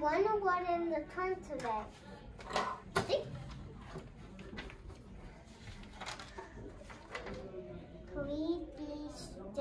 wonder what in the trunk today. See? Please be still.